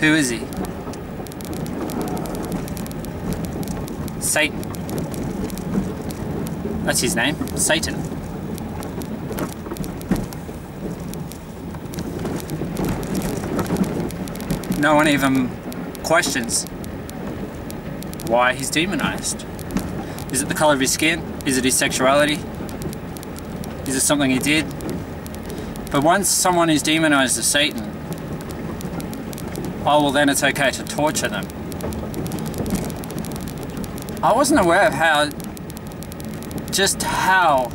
Who is he? Satan. That's his name, Satan. No one even questions why he's demonized. Is it the color of his skin? Is it his sexuality? Is it something he did? But once someone is demonized as Satan, oh well then it's okay to torture them. I wasn't aware of how, just how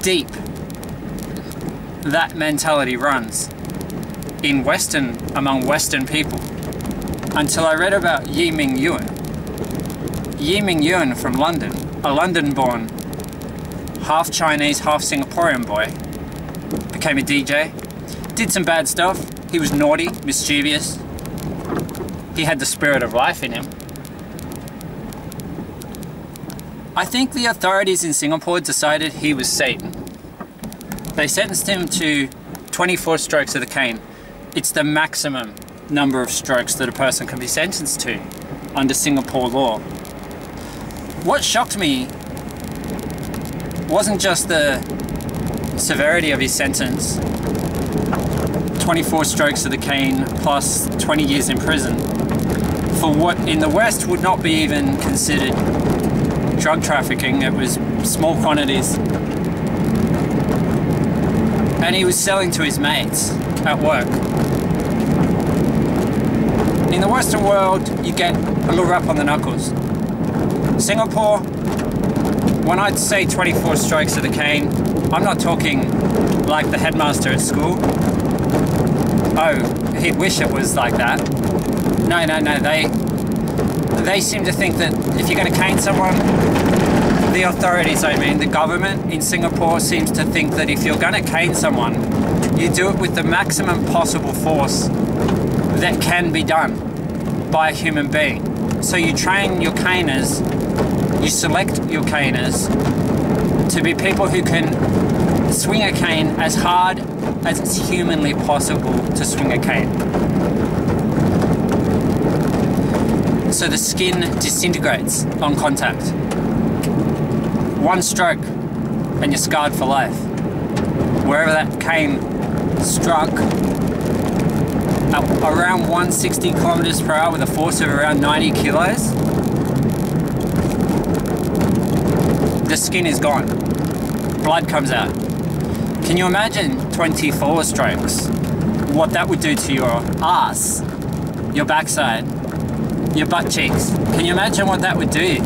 deep that mentality runs in Western, among Western people, until I read about Ye-Ming Yuen. Ye-Ming Yuen from London, a London born, half Chinese, half Singaporean boy, became a DJ, did some bad stuff. He was naughty, mischievous. He had the spirit of life in him. I think the authorities in Singapore decided he was Satan. They sentenced him to 24 strokes of the cane. It's the maximum number of strokes that a person can be sentenced to under Singapore law. What shocked me wasn't just the severity of his sentence 24 strokes of the cane plus 20 years in prison for what in the West would not be even considered drug trafficking. It was small quantities. And he was selling to his mates at work. In the Western world, you get a little rap on the knuckles. Singapore, when I'd say 24 strokes of the cane, I'm not talking like the headmaster at school. Oh, he'd wish it was like that. No, no, no, they they seem to think that if you're going to cane someone, the authorities, I mean, the government in Singapore seems to think that if you're going to cane someone, you do it with the maximum possible force that can be done by a human being. So you train your caners, you select your caners to be people who can swing a cane as hard as it's humanly possible to swing a cane. So the skin disintegrates on contact. One stroke and you're scarred for life. Wherever that cane struck, around 160 kilometers per hour with a force of around 90 kilos, the skin is gone. Blood comes out. Can you imagine 24 strokes? What that would do to your ass, your backside, your butt cheeks. Can you imagine what that would do?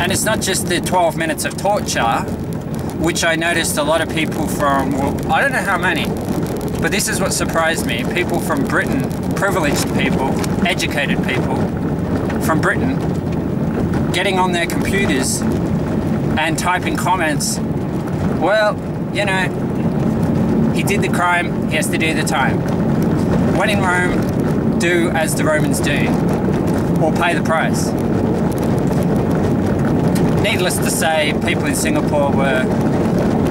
And it's not just the 12 minutes of torture, which I noticed a lot of people from, well, I don't know how many, but this is what surprised me. People from Britain, privileged people, educated people from Britain, getting on their computers and typing comments. Well, you know, he did the crime, he has to do the time. When in Rome, do as the Romans do, or pay the price. Needless to say, people in Singapore were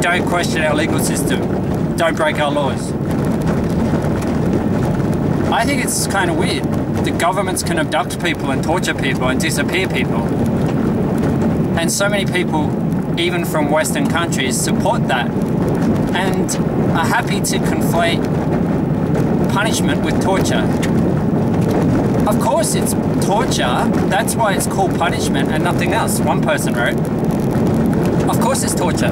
don't question our legal system, don't break our laws. I think it's kind of weird. The governments can abduct people and torture people and disappear people. And so many people, even from Western countries, support that and are happy to conflate punishment with torture. Of course, it's torture. That's why it's called punishment and nothing else. One person wrote. Of course, it's torture.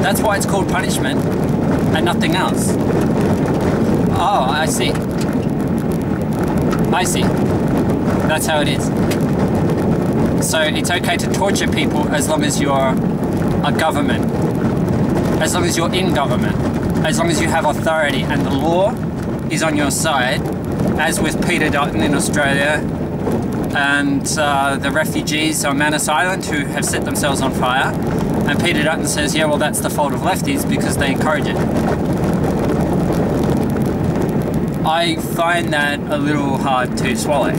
That's why it's called punishment and nothing else. Oh, I see. I see. That's how it is. So it's okay to torture people as long as you're a government, as long as you're in government, as long as you have authority and the law is on your side, as with Peter Dutton in Australia and uh, the refugees on Manus Island who have set themselves on fire. And Peter Dutton says, yeah, well, that's the fault of lefties because they encourage it. I find that a little hard to swallow.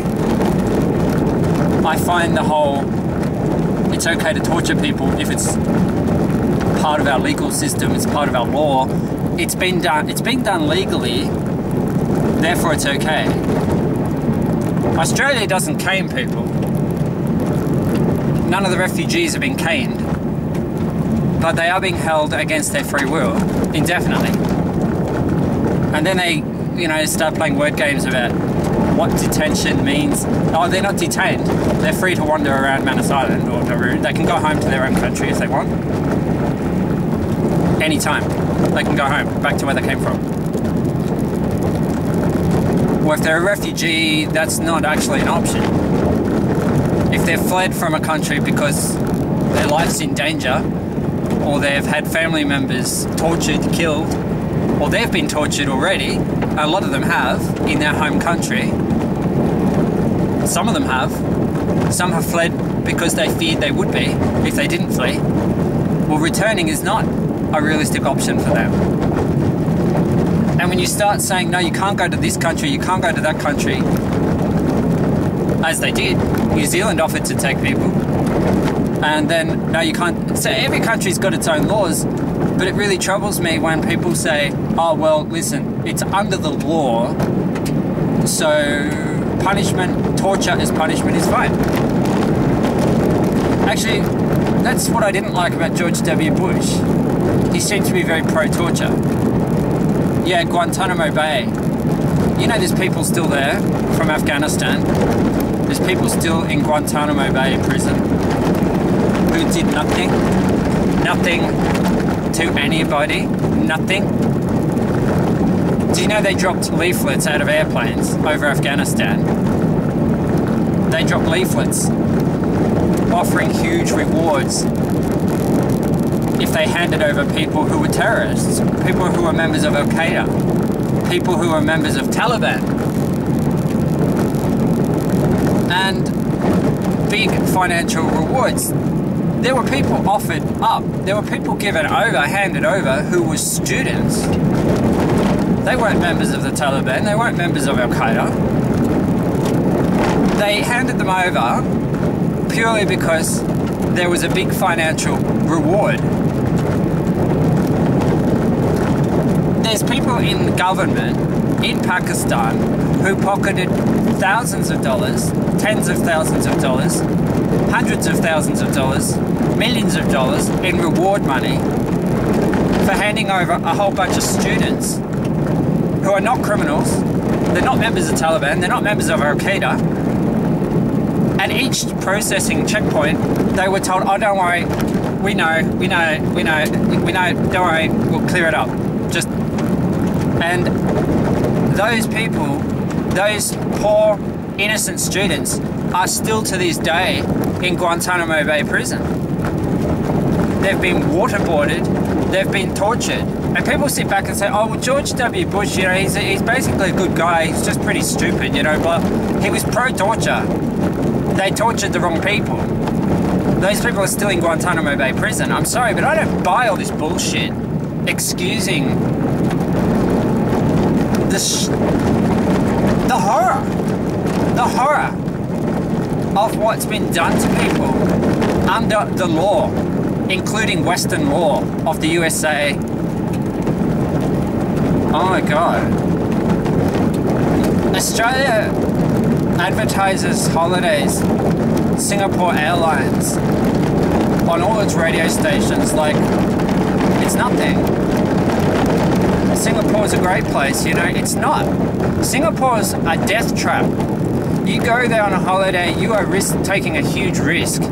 I find the whole it's okay to torture people if it's part of our legal system, it's part of our law. It's been done it's been done legally Therefore, it's okay. Australia doesn't cane people. None of the refugees have been caned, but they are being held against their free will indefinitely. And then they, you know, start playing word games about what detention means. Oh, they're not detained. They're free to wander around Manus Island or Nauru. They can go home to their own country if they want. Anytime. They can go home, back to where they came from. Or if they're a refugee, that's not actually an option. If they've fled from a country because their life's in danger, or they've had family members tortured, killed, or they've been tortured already, a lot of them have in their home country. Some of them have. Some have fled because they feared they would be if they didn't flee. Well, returning is not a realistic option for them. When you start saying, no, you can't go to this country, you can't go to that country, as they did, New Zealand offered to take people. And then, no, you can't. So every country's got its own laws, but it really troubles me when people say, oh, well, listen, it's under the law, so punishment, torture as punishment is fine. Actually, that's what I didn't like about George W. Bush. He seemed to be very pro torture. Yeah, Guantanamo Bay. You know, there's people still there from Afghanistan. There's people still in Guantanamo Bay prison who did nothing. Nothing to anybody. Nothing. Do you know they dropped leaflets out of airplanes over Afghanistan? They dropped leaflets offering huge rewards they handed over people who were terrorists, people who were members of Al Qaeda, people who were members of Taliban. And big financial rewards. There were people offered up, there were people given over, handed over, who were students. They weren't members of the Taliban, they weren't members of Al Qaeda. They handed them over purely because there was a big financial reward there's people in government in Pakistan who pocketed thousands of dollars, tens of thousands of dollars, hundreds of thousands of dollars, millions of dollars in reward money for handing over a whole bunch of students who are not criminals, they're not members of Taliban, they're not members of Al Qaeda. At each processing checkpoint, they were told, oh, don't worry, we know, we know, we know, we know, don't worry, we'll clear it up. And those people, those poor, innocent students, are still to this day in Guantanamo Bay prison. They've been waterboarded, they've been tortured. And people sit back and say, oh, well, George W. Bush, you know, he's, he's basically a good guy, he's just pretty stupid, you know, but he was pro torture. They tortured the wrong people. Those people are still in Guantanamo Bay prison. I'm sorry, but I don't buy all this bullshit excusing this, the horror, the horror of what's been done to people under the law, including Western law of the USA. Oh my God. Australia advertises holidays, Singapore Airlines, on all its radio stations like it's nothing. Singapore is a great place, you know, it's not. Singapore's a death trap. You go there on a holiday, you are risk taking a huge risk.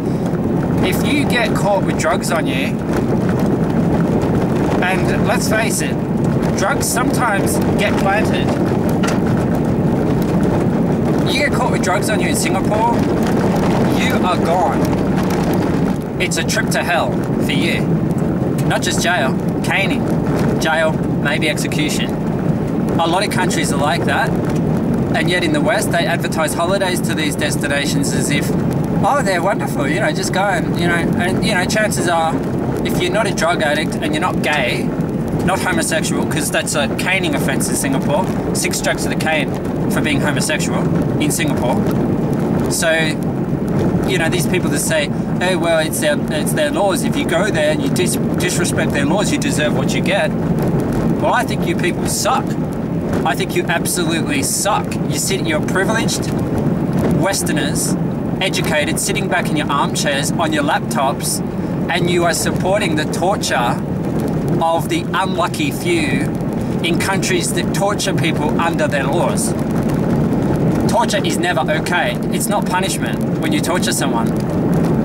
If you get caught with drugs on you, and let's face it, drugs sometimes get planted. You get caught with drugs on you in Singapore, you are gone. It's a trip to hell for you. Not just jail, caning, jail, maybe execution. A lot of countries are like that, and yet in the West they advertise holidays to these destinations as if, oh, they're wonderful, you know, just go and, you know, and, you know, chances are, if you're not a drug addict and you're not gay, not homosexual, because that's a caning offence in Singapore, six strokes of the cane for being homosexual in Singapore. So, you know, these people that say, "Hey, well, it's their, it's their laws. If you go there and you dis- disrespect their laws, you deserve what you get. Well, I think you people suck. I think you absolutely suck. You sit, you're privileged Westerners, educated, sitting back in your armchairs on your laptops, and you are supporting the torture of the unlucky few in countries that torture people under their laws. Torture is never okay. It's not punishment when you torture someone.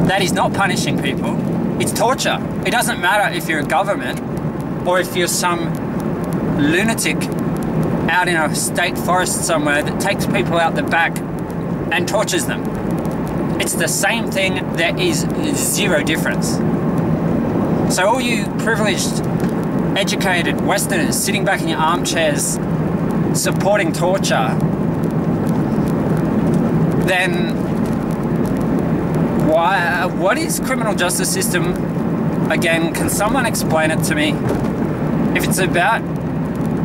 That is not punishing people. It's torture. It doesn't matter if you're a government or if you're some lunatic out in a state forest somewhere that takes people out the back and tortures them. It's the same thing, there is zero difference. So, all you privileged, educated Westerners sitting back in your armchairs supporting torture, then why, what is criminal justice system? Again, can someone explain it to me? If it's about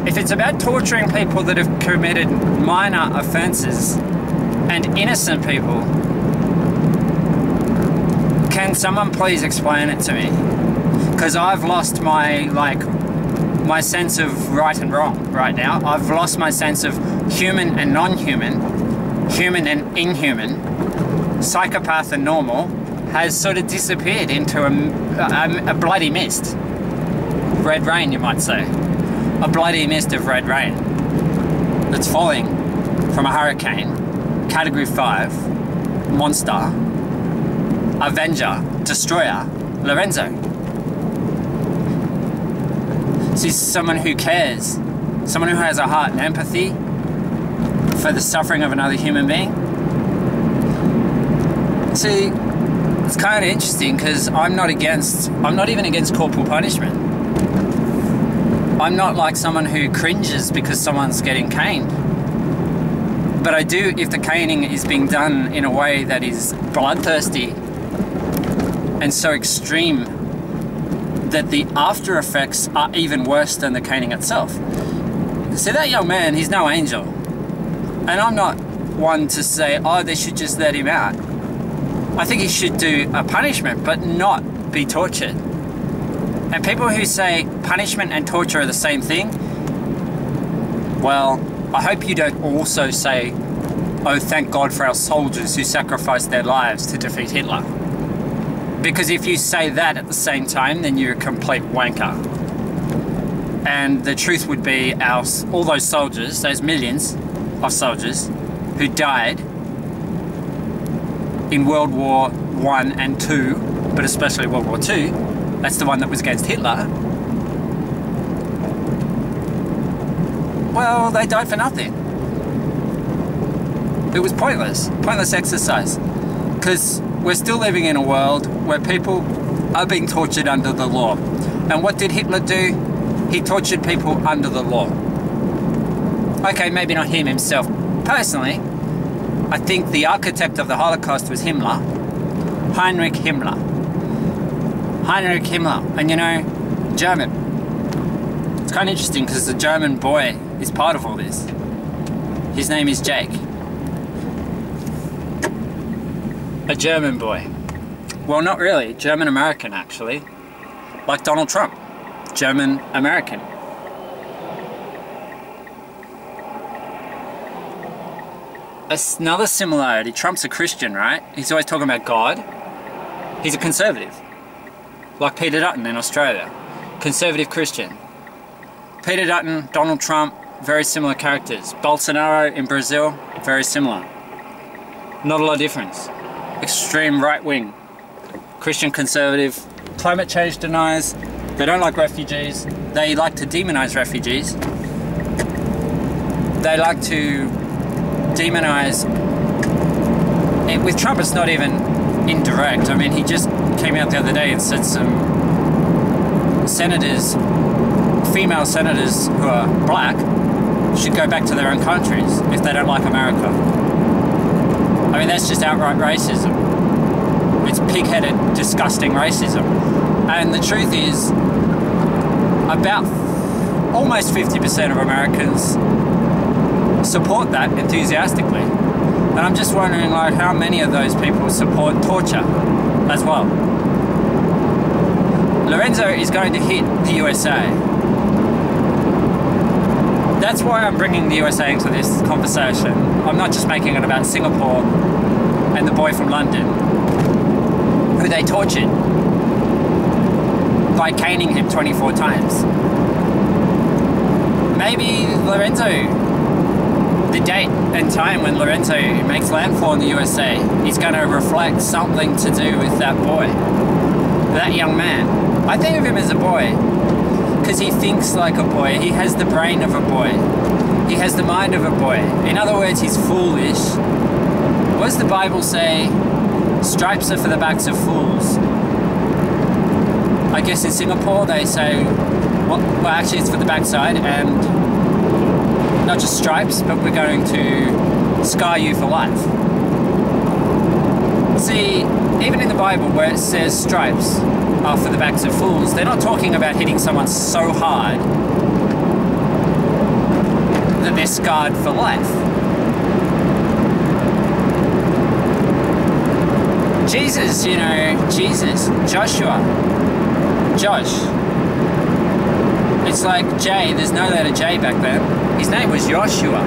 if it's about torturing people that have committed minor offences and innocent people, can someone please explain it to me? Because I've lost my like my sense of right and wrong right now. I've lost my sense of human and non-human, human and inhuman, psychopath and normal has sort of disappeared into a, a, a bloody mist. Red rain, you might say a bloody mist of red rain that's falling from a hurricane, category 5, monster, avenger, destroyer, Lorenzo. She's someone who cares, someone who has a heart and empathy for the suffering of another human being. See, it's kind of interesting because I'm not against, I'm not even against corporal punishment. I'm not like someone who cringes because someone's getting caned. But I do if the caning is being done in a way that is bloodthirsty and so extreme that the after effects are even worse than the caning itself. See, that young man, he's no angel. And I'm not one to say, oh, they should just let him out. I think he should do a punishment, but not be tortured. And people who say punishment and torture are the same thing, well, I hope you don't also say, oh, thank God for our soldiers who sacrificed their lives to defeat Hitler. Because if you say that at the same time, then you're a complete wanker. And the truth would be, our, all those soldiers, those millions of soldiers who died in World War One and Two, but especially World War Two, that's the one that was against Hitler. Well, they died for nothing. It was pointless, pointless exercise. Because we're still living in a world where people are being tortured under the law. And what did Hitler do? He tortured people under the law. Okay, maybe not him himself personally. I think the architect of the Holocaust was Himmler, Heinrich Himmler. Heinrich Himmler, and you know, German. It's kind of interesting because the German boy is part of all this. His name is Jake. A German boy. Well, not really. German American, actually. Like Donald Trump. German American. Another similarity Trump's a Christian, right? He's always talking about God. He's a conservative like Peter Dutton in Australia, conservative Christian. Peter Dutton, Donald Trump, very similar characters. Bolsonaro in Brazil, very similar. Not a lot of difference. Extreme right wing, Christian conservative, climate change deniers, they don't like refugees, they like to demonize refugees, they like to demonize. With Trump, it's not even indirect. I mean, he just came out the other day and said some senators, female senators who are black, should go back to their own countries if they don't like America. I mean, that's just outright racism. It's pig headed, disgusting racism. And the truth is, about almost 50% of Americans support that enthusiastically. And I'm just wondering, like, how many of those people support torture as well? Lorenzo is going to hit the USA. That's why I'm bringing the USA into this conversation. I'm not just making it about Singapore and the boy from London who they tortured by caning him 24 times. Maybe Lorenzo, the date and time when Lorenzo makes landfall in the USA is going to reflect something to do with that boy, that young man. I think of him as a boy because he thinks like a boy, he has the brain of a boy, he has the mind of a boy. In other words, he's foolish. What does the Bible say? Stripes are for the backs of fools. I guess in Singapore they say, well, well actually it's for the backside and not just stripes, but we're going to scar you for life. See, even in the Bible where it says stripes are for the backs of fools, they're not talking about hitting someone so hard that they're scarred for life. Jesus, you know, Jesus, Joshua, Josh. It's like J, there's no letter J back then. His name was Joshua.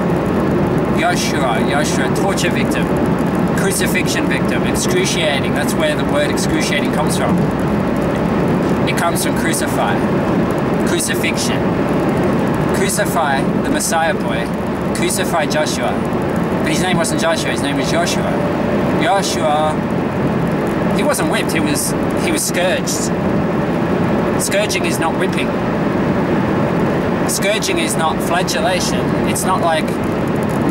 Joshua, Joshua, torture victim, crucifixion victim, excruciating. That's where the word excruciating comes from. It comes from crucify, crucifixion. Crucify the Messiah boy, crucify Joshua. But his name wasn't Joshua, his name was Joshua. Joshua he wasn't whipped, he was he was scourged. Scourging is not whipping. Scourging is not flagellation. It's not like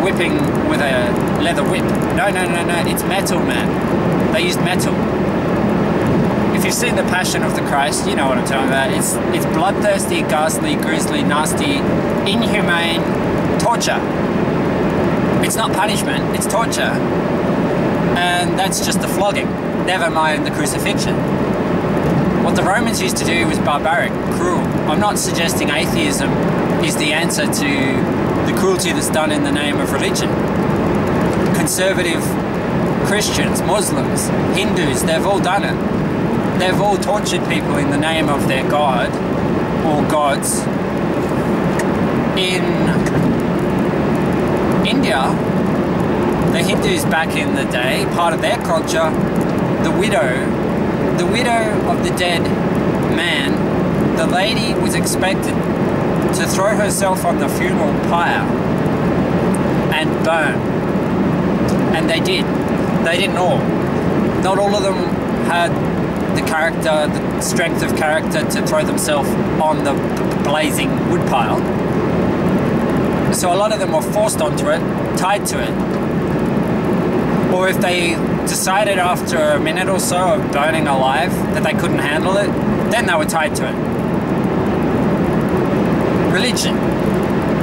whipping with a leather whip. No, no, no, no. It's metal, man. They used metal. If you've seen the Passion of the Christ, you know what I'm talking about. It's it's bloodthirsty, ghastly, grisly, nasty, inhumane torture. It's not punishment. It's torture, and that's just the flogging never mind the crucifixion. What the Romans used to do was barbaric, cruel. I'm not suggesting atheism is the answer to the cruelty that's done in the name of religion. Conservative Christians, Muslims, Hindus, they've all done it. They've all tortured people in the name of their God or gods. In India, the Hindus back in the day, part of their culture the widow, the widow of the dead man, the lady was expected to throw herself on the funeral pyre and burn. And they did. They didn't all. Not all of them had the character, the strength of character to throw themselves on the blazing woodpile. So a lot of them were forced onto it, tied to it. Or if they decided after a minute or so of burning alive that they couldn't handle it, then they were tied to it. Religion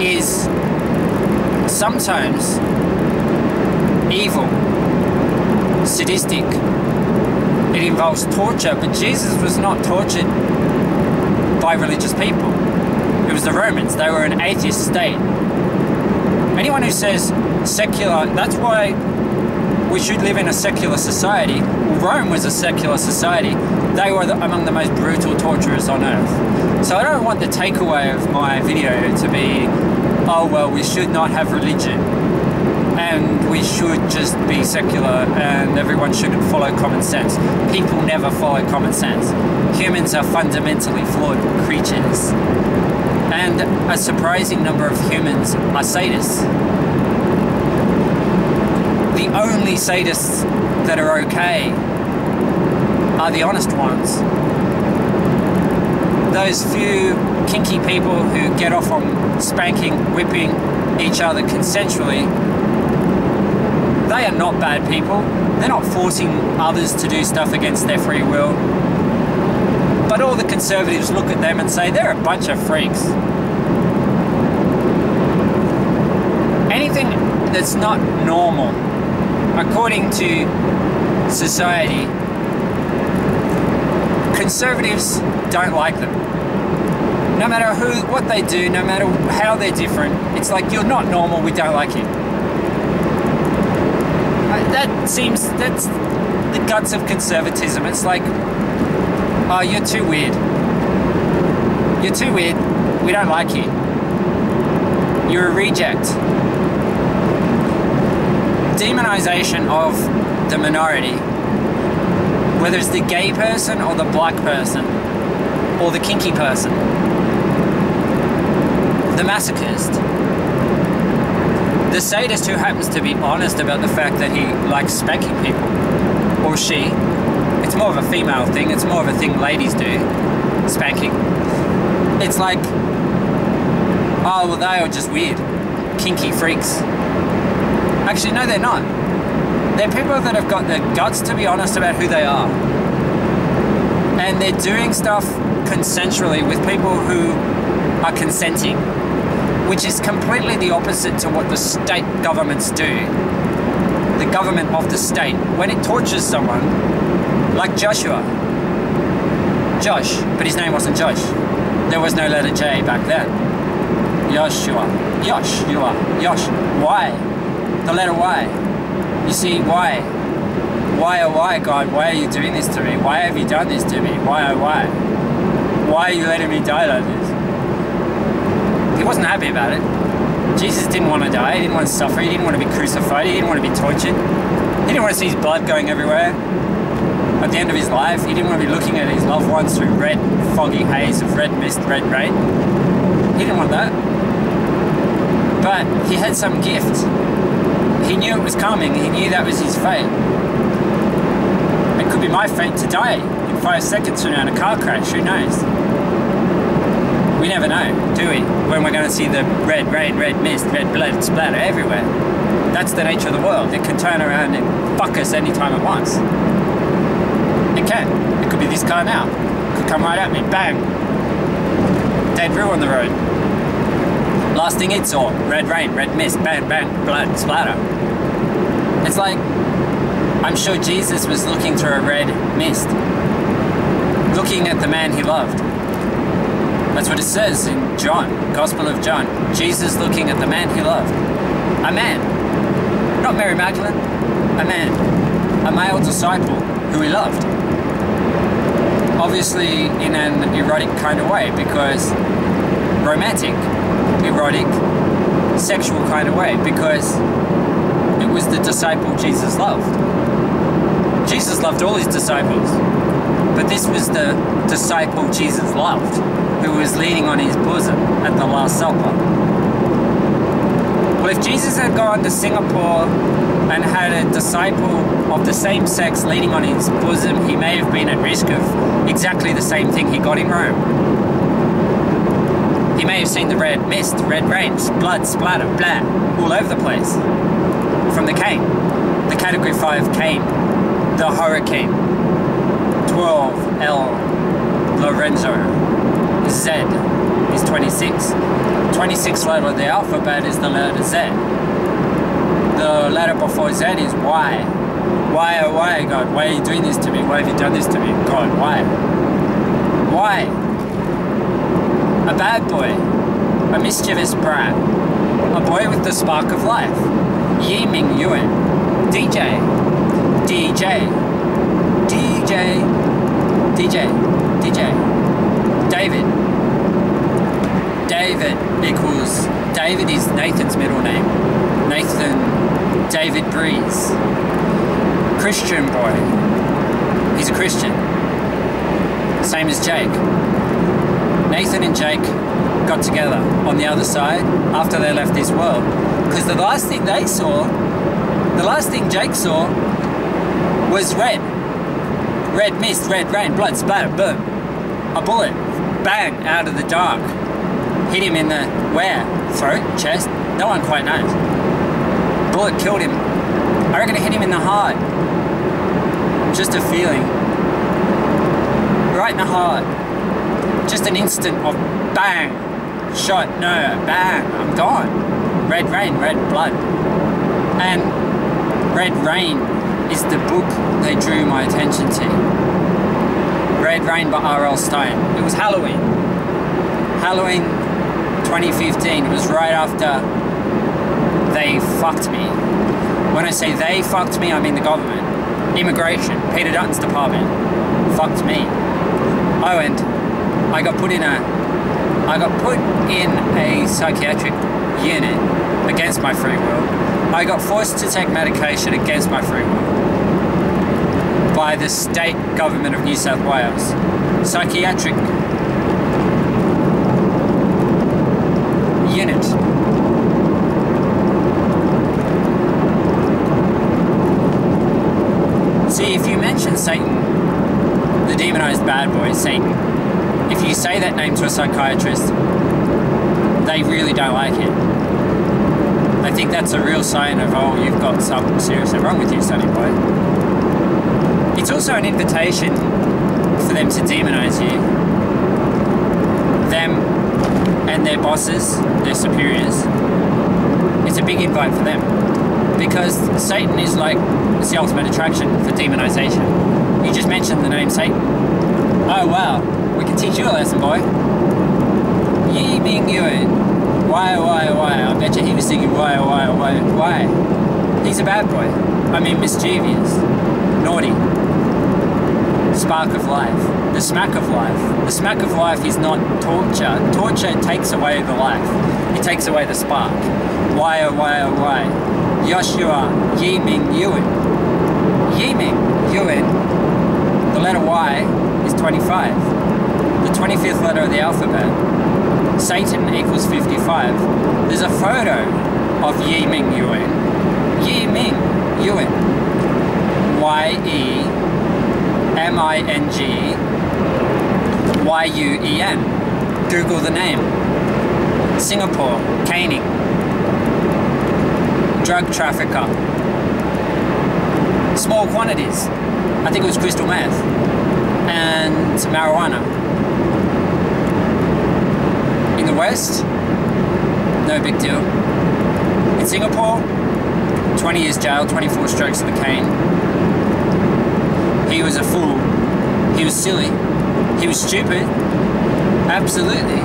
is sometimes evil, sadistic. It involves torture, but Jesus was not tortured by religious people. It was the Romans. They were an atheist state. Anyone who says secular, that's why we should live in a secular society. Rome was a secular society. They were the, among the most brutal torturers on earth. So I don't want the takeaway of my video to be, oh well, we should not have religion and we should just be secular and everyone shouldn't follow common sense. People never follow common sense. Humans are fundamentally flawed creatures. And a surprising number of humans are sadists only sadists that are okay are the honest ones. Those few kinky people who get off on spanking, whipping each other consensually, they are not bad people. They're not forcing others to do stuff against their free will. But all the conservatives look at them and say they're a bunch of freaks. Anything that's not normal according to society, conservatives don't like them. No matter who, what they do, no matter how they're different, it's like you're not normal. We don't like you. Uh, that seems that's the guts of conservatism. It's like, oh, you're too weird. You're too weird. We don't like you. You're a reject. Demonization of the minority, whether it's the gay person or the black person or the kinky person, the masochist, the sadist who happens to be honest about the fact that he likes spanking people, or she. It's more of a female thing, it's more of a thing ladies do, spanking. It's like, oh, well, they are just weird, kinky freaks. Actually, no, they're not. They're people that have got the guts to be honest about who they are. And they're doing stuff consensually with people who are consenting, which is completely the opposite to what the state governments do. The government of the state, when it tortures someone, like Joshua, Josh, but his name wasn't Josh. There was no letter J back then. Joshua, Joshua, Josh. Why? The letter Y. You see, why? Why, oh, why, God? Why are you doing this to me? Why have you done this to me? Why, oh, why? Why are you letting me die like this? He wasn't happy about it. Jesus didn't want to die. He didn't want to suffer. He didn't want to be crucified. He didn't want to be tortured. He didn't want to see his blood going everywhere. At the end of his life, he didn't want to be looking at his loved ones through red, foggy haze of red mist, red rain. He didn't want that. But he had some gift. He knew it was coming. He knew that was his fate. It could be my fate to die in five seconds from now in a car crash. Who knows? We never know, do we? When we're going to see the red rain, red mist, red blood splatter everywhere. That's the nature of the world. It can turn around and fuck us anytime it wants. It can. It could be this car now. It could come right at me. Bang. Dead Brew on the road. Last thing it saw, red rain, red mist, bang, bang, blood, splatter. It's like, I'm sure Jesus was looking through a red mist, looking at the man he loved. That's what it says in John, Gospel of John. Jesus looking at the man he loved. A man. Not Mary Magdalene. A man. A male disciple who he loved. Obviously, in an erotic kind of way, because romantic, erotic, sexual kind of way, because was the disciple Jesus loved. Jesus loved all his disciples, but this was the disciple Jesus loved, who was leaning on his bosom at the Last Supper. Well, if Jesus had gone to Singapore and had a disciple of the same sex leaning on his bosom, he may have been at risk of exactly the same thing he got in Rome. He may have seen the red mist, red rains, blood splatter, blah, all over the place. From the cane, the category 5 cane, the hurricane, 12L Lorenzo, Z is 26. 26 letter of the alphabet is the letter Z. The letter before Z is Y. Why, oh why, God? Why are you doing this to me? Why have you done this to me? God, why? Why? A bad boy. A mischievous brat. A boy with the spark of life. Ye-Ming Yuen. DJ. DJ. DJ. DJ. DJ. David. David equals David is Nathan's middle name. Nathan David Breeze. Christian boy. He's a Christian. Same as Jake. Nathan and Jake got together on the other side after they left this world. Because the last thing they saw, the last thing Jake saw was red. Red mist, red rain, blood splatter, boom. A bullet, bang, out of the dark hit him in the where? Throat? Chest? No one quite knows. Bullet killed him. I reckon it hit him in the heart. Just a feeling. Right in the heart. Just an instant of bang. Shot. No, bang. I'm gone. Red rain, red blood. And Red Rain is the book they drew my attention to. Red Rain by R.L. Stine. It was Halloween. Halloween 2015. It was right after they fucked me. When I say they fucked me, I mean the government. Immigration, Peter Dutton's department, fucked me. Oh, and I got put in a, I got put in a psychiatric unit against my free will. I got forced to take medication against my free will by the state government of New South Wales. Psychiatric unit. See, if you mention Satan, the demonized bad boy, Satan, if you say that name to a psychiatrist, they really don't like it. I think that's a real sign of, oh, you've got something seriously wrong with you, sonny boy. It's also an invitation for them to demonize you. Them and their bosses, their superiors. It's a big invite for them. Because Satan is like, it's the ultimate attraction for demonization. You just mentioned the name Satan. Oh wow, we can teach you a lesson, boy. Ye-Ming Yuen. Why, why, why? I bet you he was thinking, why, why, why, why? He's a bad boy. I mean, mischievous, naughty, spark of life, the smack of life. The smack of life is not torture. Torture takes away the life. It takes away the spark. Why, oh, why, oh, why? Joshua Ye-Ming Yuen. Ye-Ming Yuen. The letter Y is 25. The 25th letter of the alphabet. Satan equals 55. There's a photo of Ye-Ming Yuen. Yi Ming Yuan. Y E M I N G Y U E N. Google the name. Singapore, caning. Drug trafficker. Small quantities. I think it was crystal meth and marijuana the West, no big deal. In Singapore, 20 years jail, 24 strokes of the cane. He was a fool. He was silly. He was stupid. Absolutely.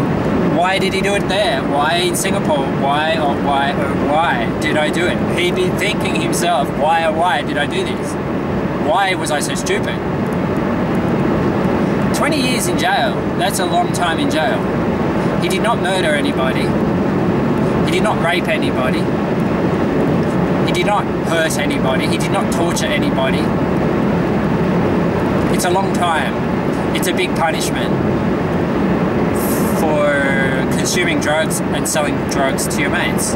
Why did he do it there? Why in Singapore? Why or oh, why oh, why did I do it? He'd be thinking himself, why oh, why did I do this? Why was I so stupid? 20 years in jail, that's a long time in jail. He did not murder anybody. He did not rape anybody. He did not hurt anybody. He did not torture anybody. It's a long time. It's a big punishment for consuming drugs and selling drugs to your mates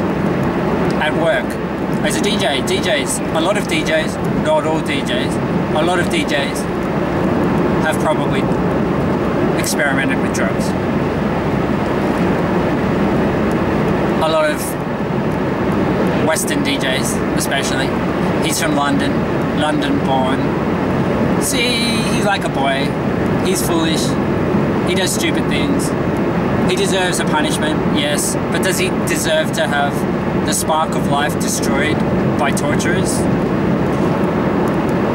at work. As a DJ, DJs, a lot of DJs, not all DJs, a lot of DJs have probably experimented with drugs. A lot of Western DJs, especially. He's from London, London born. See, he's like a boy. He's foolish. He does stupid things. He deserves a punishment, yes, but does he deserve to have the spark of life destroyed by torturers?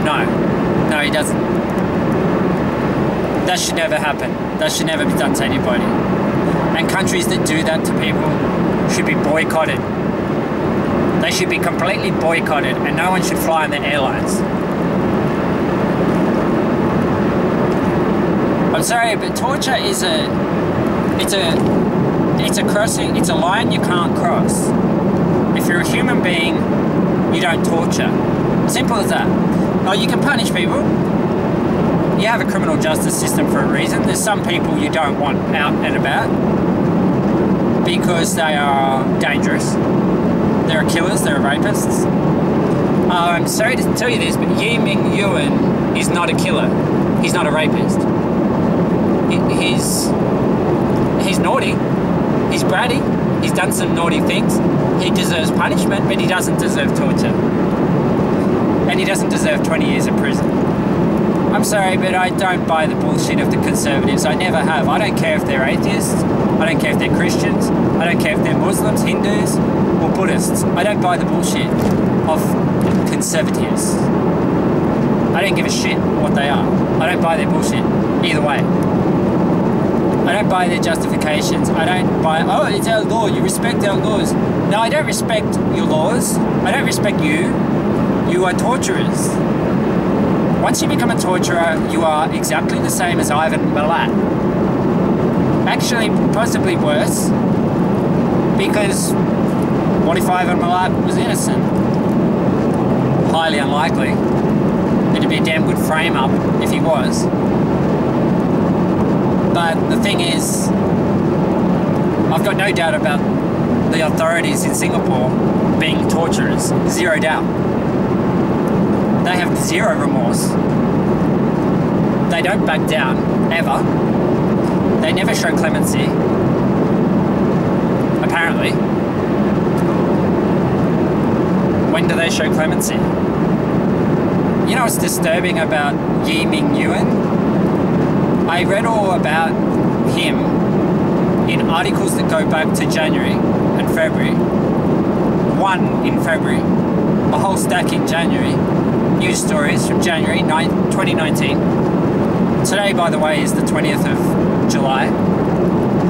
No. No, he doesn't. That should never happen. That should never be done to anybody. And countries that do that to people should be boycotted. They should be completely boycotted and no one should fly on their airlines. I'm sorry, but torture is a it's a it's a crossing it's a line you can't cross. If you're a human being, you don't torture. Simple as that. Oh, you can punish people. You have a criminal justice system for a reason. There's some people you don't want out and about because they are dangerous. They're killers, they're rapists. Uh, I'm sorry to tell you this, but Ye-Ming Yuen is not a killer. He's not a rapist. He, he's he's naughty. He's bratty. He's done some naughty things. He deserves punishment, but he doesn't deserve torture. And he doesn't deserve 20 years in prison. I'm sorry, but I don't buy the bullshit of the conservatives. I never have. I don't care if they're atheists. I don't care if they're Christians. I don't care if they're Muslims, Hindus, or Buddhists. I don't buy the bullshit of conservatives. I don't give a shit what they are. I don't buy their bullshit either way. I don't buy their justifications. I don't buy, oh, it's our law. You respect our laws. No, I don't respect your laws. I don't respect you. You are torturers. Once you become a torturer, you are exactly the same as Ivan Milat. Actually, possibly worse. Because what if Ivan Milat was innocent? Highly unlikely. It'd be a damn good frame up if he was. But the thing is, I've got no doubt about the authorities in Singapore being torturers. Zero doubt. They have zero remorse. They don't back down, ever. They never show clemency. Apparently. When do they show clemency? You know what's disturbing about Ye-Ming Yuen? I read all about him in articles that go back to January and February. One in February, a whole stack in January. News stories from January 9, 2019. Today, by the way, is the 20th of July.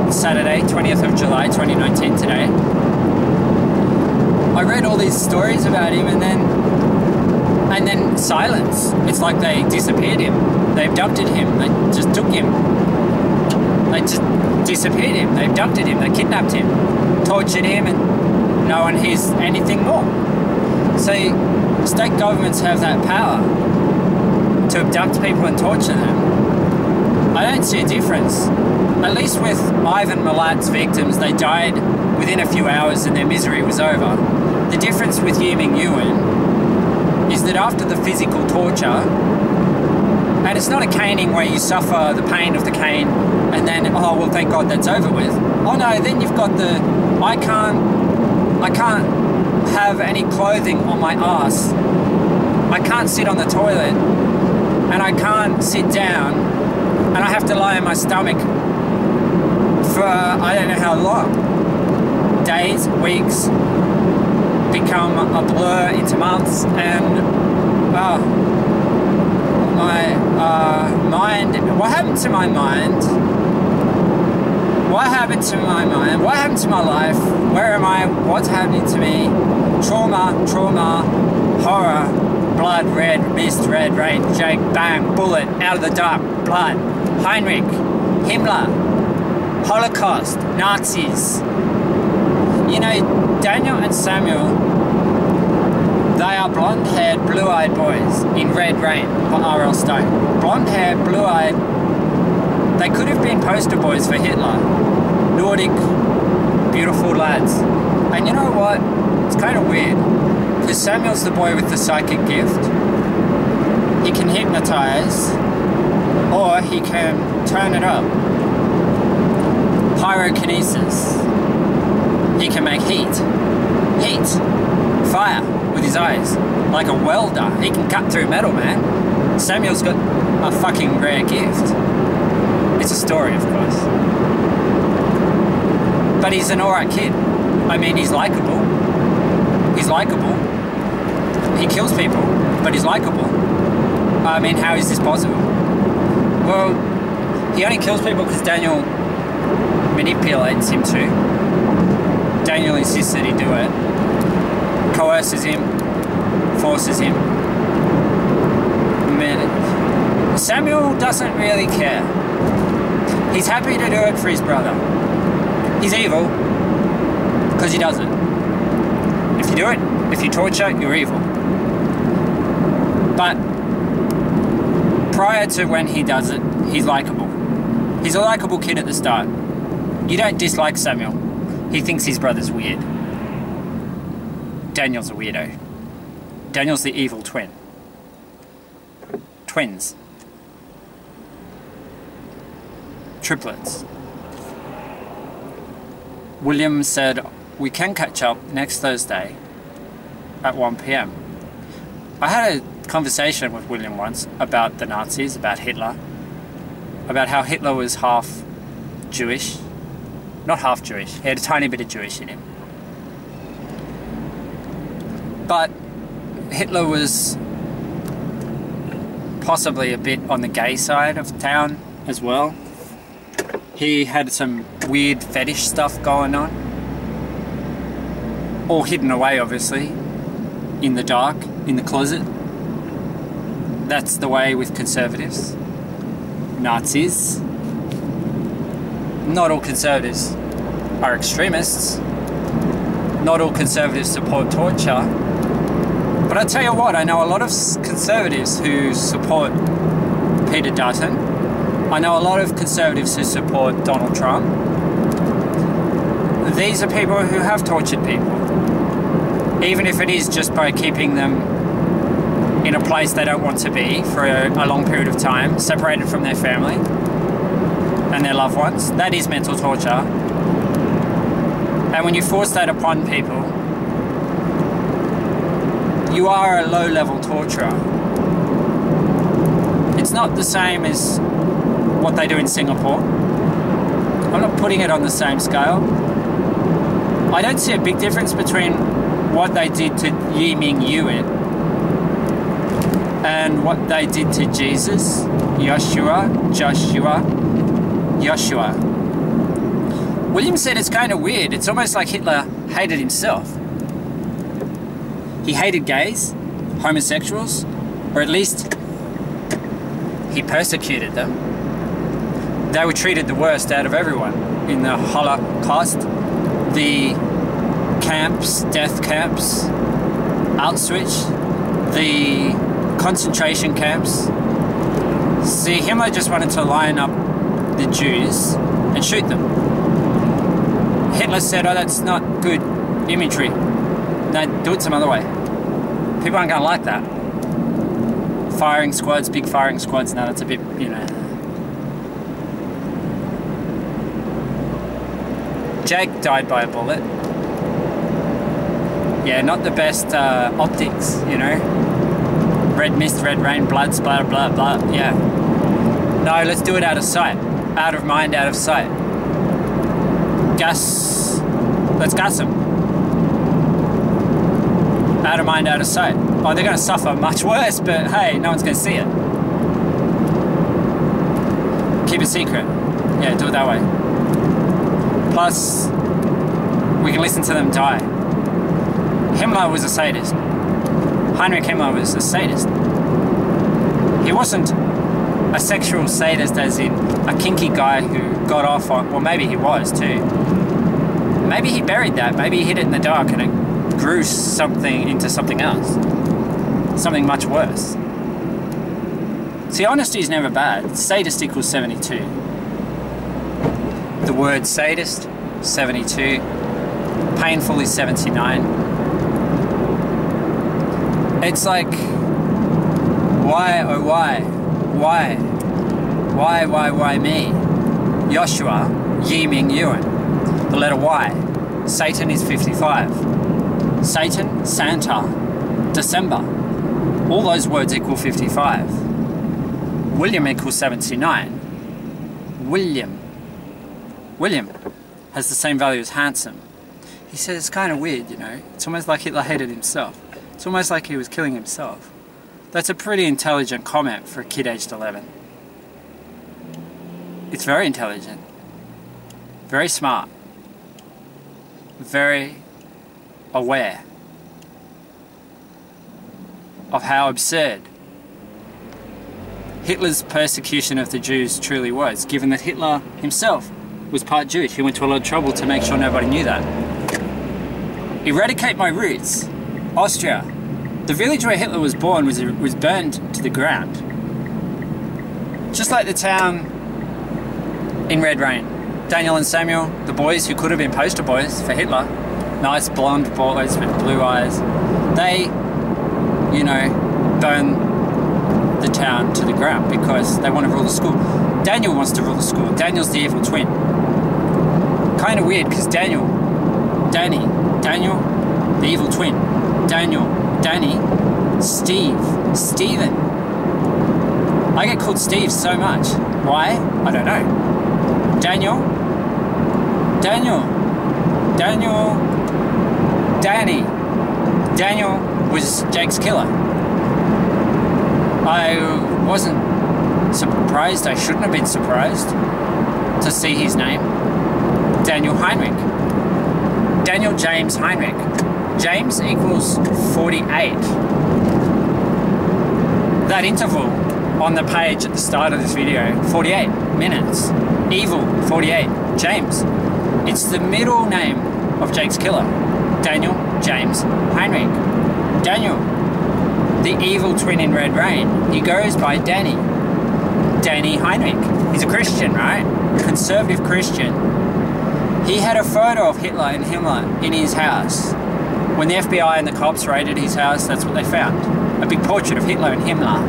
Saturday, 20th of July 2019 today. I read all these stories about him and then and then silence. It's like they disappeared him. They abducted him. They just took him. They just disappeared him. They abducted him. They kidnapped him, tortured him, and no one hears anything more. So state governments have that power to abduct people and torture them. I don't see a difference. At least with Ivan Milat's victims, they died within a few hours and their misery was over. The difference with Ye-Ming Yuen is that after the physical torture, and it's not a caning where you suffer the pain of the cane and then, oh, well, thank God that's over with. Oh no, then you've got the, I can't, I can't have any clothing on my ass. I can't sit on the toilet and I can't sit down and I have to lie on my stomach for I don't know how long. Days, weeks, become a blur into months and uh, my uh, mind what happened to my mind? What happened to my mind? What happened to my life? Where am I? What's happening to me? Trauma trauma horror blood red mist red rain Jake bang bullet out of the dark blood Heinrich Himmler Holocaust Nazis you know, Daniel and Samuel, they are blonde haired, blue eyed boys in Red Rain by R.L. Stine. Blonde haired, blue eyed, they could have been poster boys for Hitler. Nordic, beautiful lads. And you know what? It's kind of weird. Because Samuel's the boy with the psychic gift. He can hypnotize, or he can turn it up. Pyrokinesis he can make heat. Heat. Fire with his eyes. Like a welder. He can cut through metal, man. Samuel's got a fucking rare gift. It's a story, of course. But he's an alright kid. I mean, he's likable. He's likable. He kills people, but he's likable. I mean, how is this possible? Well, he only kills people because Daniel manipulates him to. Daniel insists that he do it, coerces him, forces him. Man, Samuel doesn't really care. He's happy to do it for his brother. He's evil because he does it. If you do it, if you torture, you're evil. But prior to when he does it, he's likable. He's a likable kid at the start. You don't dislike Samuel. He thinks his brother's weird. Daniel's a weirdo. Daniel's the evil twin. Twins. Triplets. William said, We can catch up next Thursday at 1 pm. I had a conversation with William once about the Nazis, about Hitler, about how Hitler was half Jewish not half Jewish. He had a tiny bit of Jewish in him. But Hitler was possibly a bit on the gay side of town as well. He had some weird fetish stuff going on. All hidden away, obviously, in the dark, in the closet. That's the way with conservatives. Nazis not all conservatives are extremists. not all conservatives support torture. But I tell you what, I know a lot of conservatives who support Peter Dutton. I know a lot of conservatives who support Donald Trump. These are people who have tortured people. Even if it is just by keeping them in a place they don't want to be for a, a long period of time, separated from their family and their loved ones. That is mental torture. And when you force that upon people, you are a low level torturer. It's not the same as what they do in Singapore. I'm not putting it on the same scale. I don't see a big difference between what they did to Ye-Ming Yuen and what they did to Jesus, Yeshua, Joshua, Joshua. William said it's kind of weird. It's almost like Hitler hated himself. He hated gays, homosexuals, or at least he persecuted them. They were treated the worst out of everyone in the Holocaust, the camps, death camps, Auschwitz, the concentration camps. See, Himmler just wanted to line up the Jews and shoot them. Hitler said, oh, that's not good imagery. No, do it some other way. People aren't going to like that. Firing squads, big firing squads, now that's a bit, you know. Jake died by a bullet. Yeah, not the best uh, optics, you know. Red mist, red rain, blood, blah, blah, blah, yeah. No, let's do it out of sight out of mind, out of sight. Gas. Let's gas them. Out of mind, out of sight. Oh, they're to suffer much worse, but hey, no one's going to see it. Keep it secret. Yeah, do it that way. Plus, we can listen to them die. Himmler was a sadist. Heinrich Himmler was a sadist. He wasn't a sexual sadist, as in a kinky guy who got off on, well, maybe he was too. Maybe he buried that. Maybe he hid it in the dark and it grew something into something else. Something much worse. See, honesty is never bad. Sadist equals 72. The word sadist, 72. Painful is 79. It's like, why, oh, why? Why? Why, why, why me? Joshua, Ye-Ming Yuen. The letter Y. Satan is 55. Satan, Santa, December. All those words equal 55. William equals 79. William. William has the same value as handsome. He says it's kind of weird, you know. It's almost like Hitler hated himself. It's almost like he was killing himself. That's a pretty intelligent comment for a kid aged 11. It's very intelligent, very smart, very aware of how absurd Hitler's persecution of the Jews truly was, given that Hitler himself was part Jewish. He went to a lot of trouble to make sure nobody knew that. Eradicate my roots. Austria, the village where Hitler was born was, was burned to the ground. Just like the town in Red Rain. Daniel and Samuel, the boys who could have been poster boys for Hitler, nice blonde boys with blue eyes, they, you know, burn the town to the ground because they want to rule the school. Daniel wants to rule the school. Daniel's the evil twin. Kind of weird because Daniel, Danny, Daniel, the evil twin, Daniel, Danny, Steve, Steven. I get called Steve so much. Why? I don't know. Daniel, Daniel, Daniel, Danny. Daniel was Jake's killer. I wasn't surprised, I shouldn't have been surprised to see his name. Daniel Heinrich. Daniel James Heinrich. James equals 48. That interval on the page at the start of this video, 48 minutes. Evil, 48. James. It's the middle name of Jake's killer. Daniel James Heinrich. Daniel, the evil twin in Red Rain. He goes by Danny. Danny Heinrich. He's a Christian, right? Conservative Christian. He had a photo of Hitler and Himmler in his house. When the FBI and the cops raided his house, that's what they found. A big portrait of Hitler and Himmler.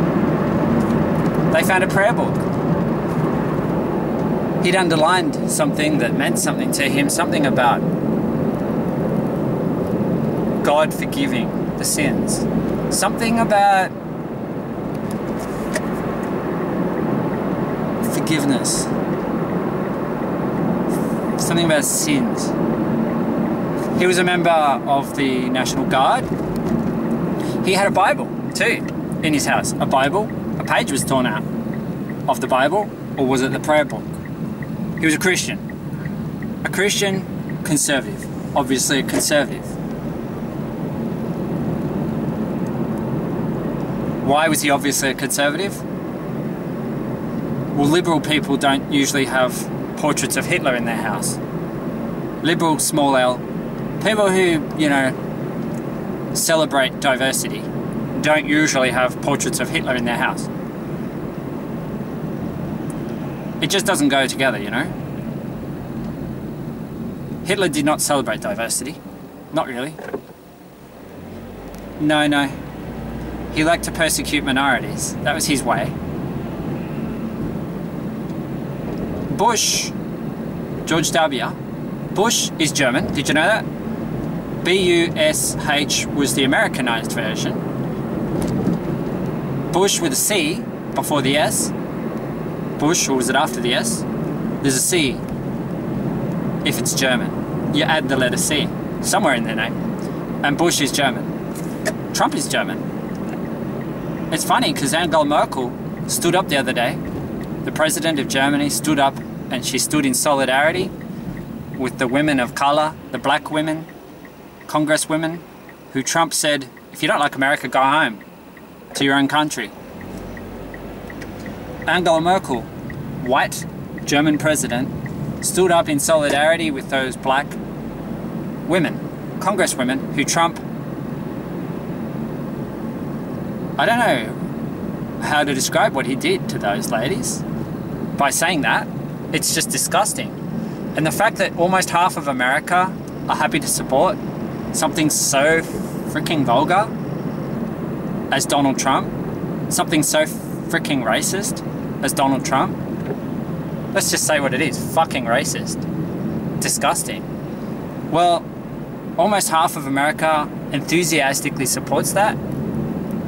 They found a prayer book. He'd underlined something that meant something to him, something about God forgiving the sins. Something about forgiveness. Something about sins. He was a member of the National Guard. He had a Bible too in his house. A Bible, a page was torn out of the Bible, or was it the prayer book? He was a Christian. A Christian conservative. Obviously, a conservative. Why was he obviously a conservative? Well, liberal people don't usually have portraits of Hitler in their house. Liberal, small L, people who, you know, celebrate diversity don't usually have portraits of Hitler in their house. It just doesn't go together, you know? Hitler did not celebrate diversity. Not really. No, no. He liked to persecute minorities. That was his way. Bush, George W. Bush is German. Did you know that? B U S H was the Americanized version. Bush with a C before the S. Bush, or was it after the S? There's a C if it's German. You add the letter C somewhere in their name. And Bush is German. Trump is German. It's funny because Angela Merkel stood up the other day. The president of Germany stood up and she stood in solidarity with the women of color, the black women, Congress women, who Trump said, if you don't like America, go home to your own country. Angela Merkel, white German president, stood up in solidarity with those black women, congresswomen, who Trump I don't know how to describe what he did to those ladies by saying that. It's just disgusting. And the fact that almost half of America are happy to support something so freaking vulgar as Donald Trump, something so freaking racist as Donald Trump. Let's just say what it is fucking racist. Disgusting. Well, almost half of America enthusiastically supports that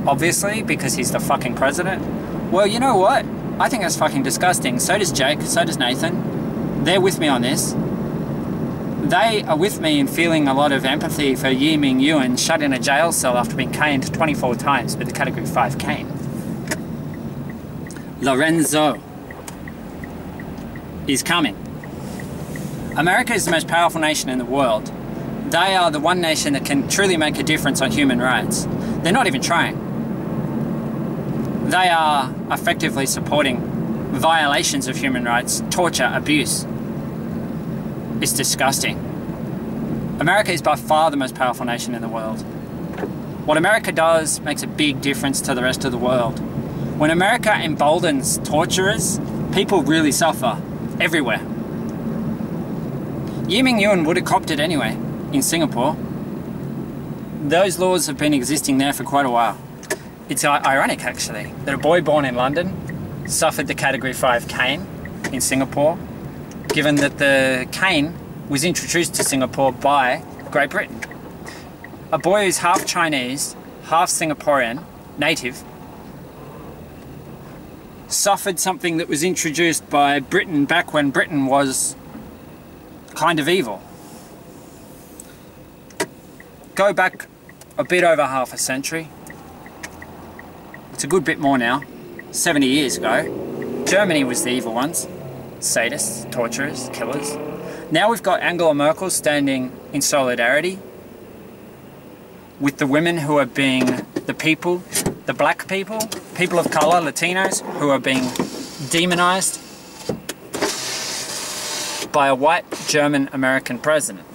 obviously, because he's the fucking president. Well, you know what? I think that's fucking disgusting. So does Jake, so does Nathan. They're with me on this. They are with me in feeling a lot of empathy for Ye-Ming Yuen shut in a jail cell after being caned 24 times with a Category 5 cane. Lorenzo is coming. America is the most powerful nation in the world. They are the one nation that can truly make a difference on human rights. They're not even trying they are effectively supporting violations of human rights, torture, abuse. It's disgusting. America is by far the most powerful nation in the world. What America does makes a big difference to the rest of the world. When America emboldens torturers, people really suffer everywhere. Ye-Ming Yuen would have copped it anyway in Singapore. Those laws have been existing there for quite a while. It's ironic, actually, that a boy born in London suffered the Category 5 cane in Singapore, given that the cane was introduced to Singapore by Great Britain. A boy who's half Chinese, half Singaporean, native, suffered something that was introduced by Britain back when Britain was kind of evil. Go back a bit over half a century, it's a good bit more now. 70 years ago, Germany was the evil ones. Sadists, torturers, killers. Now we've got Angela Merkel standing in solidarity with the women who are being, the people, the black people, people of color, Latinos, who are being demonized by a white German American president.